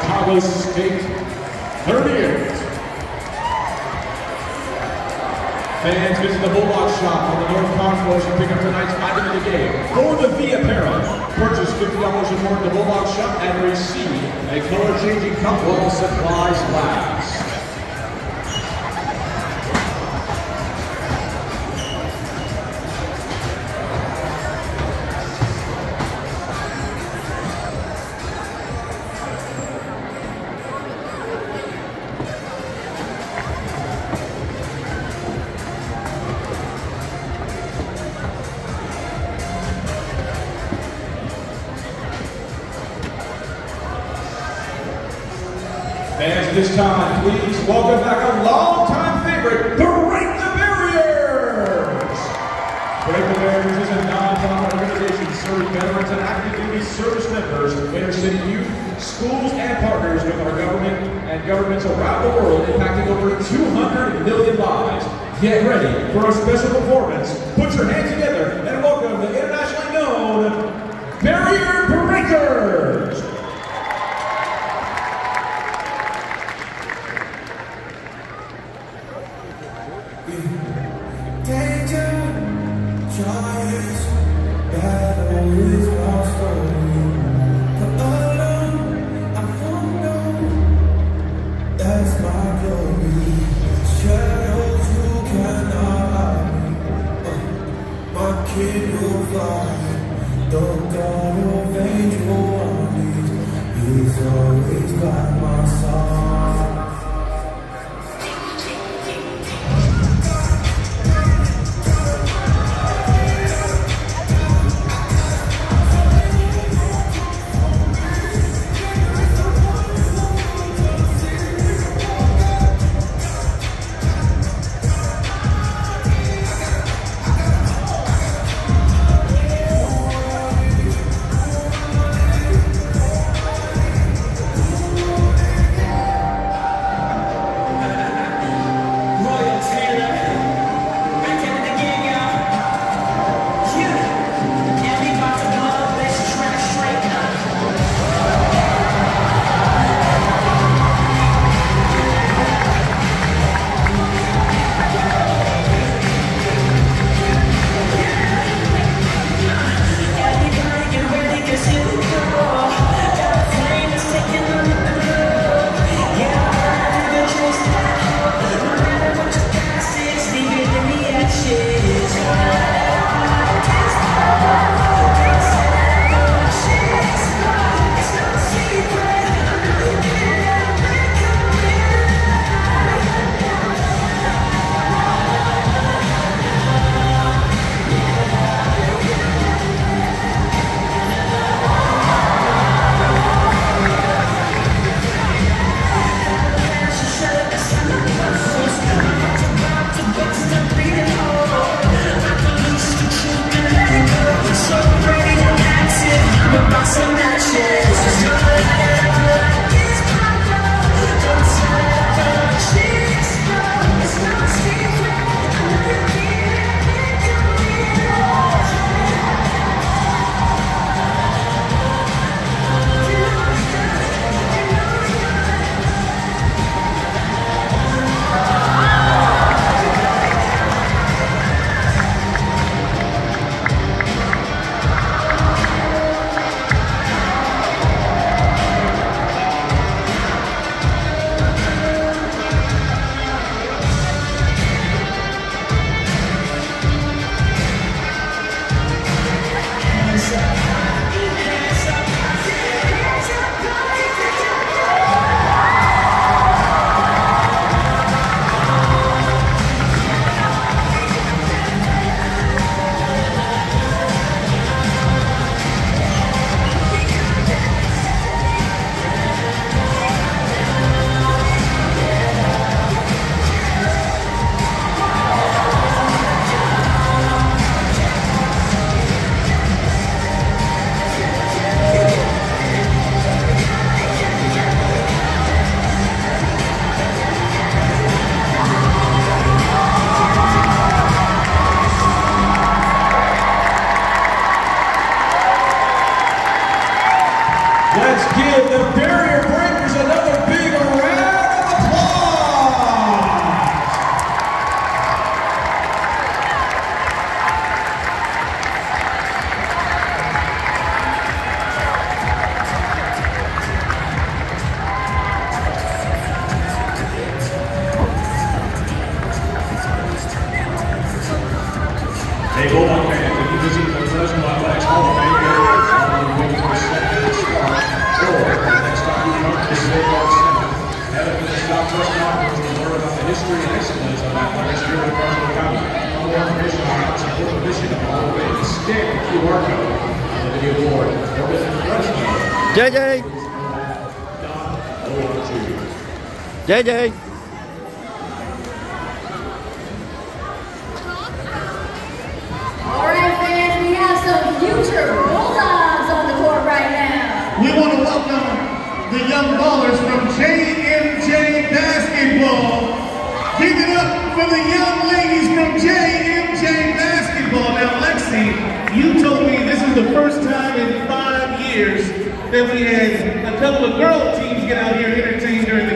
Chicago State 38. Fans visit the Bulldog shop on the North Concourse and pick up tonight's item of the game. For the V apparel, purchase $50 or more at the Bulldog shop and receive a color-changing cup while supplies last. This time, please welcome back a longtime favorite, Break the Barriers! Break the Barriers is a non-profit organization serving veterans and active duty service members, inner city youth, schools, and partners with our government and governments around the world, impacting over 200 million lives. Get ready for a special performance. Put your hands together and welcome the internationally known Barrier Breakers! Giants, battle is our story. history and excellence of Athletics here at County. For more information on how to support the mission of all the way scan the QR code on the video board or visit JJ! JJ! Alright fans, we have some future on the court right now. We want to welcome the young ballers from JMJ Basketball Give it up for the young ladies from JMJ Basketball. Now, Lexi, you told me this is the first time in five years that we had a couple of girl teams get out here and entertain during the